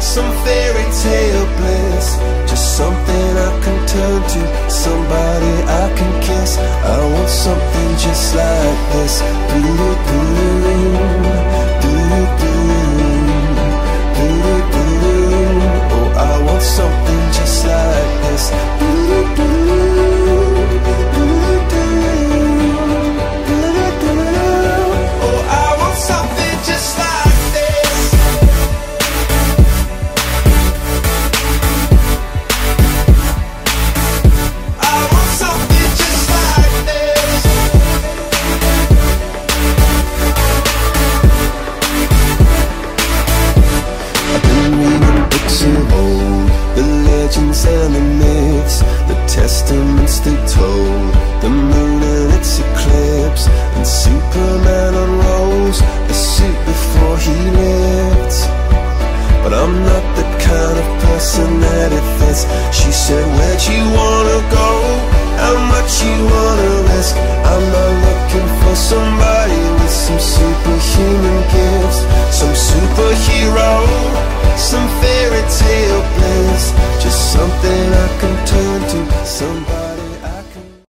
some fairy tale bliss the myths, the testaments they told, the moon and its eclipse, and Superman unrolls the suit before he lived. But I'm not the kind of person that it fits. She said, Where'd you wanna go? How much you wanna somebody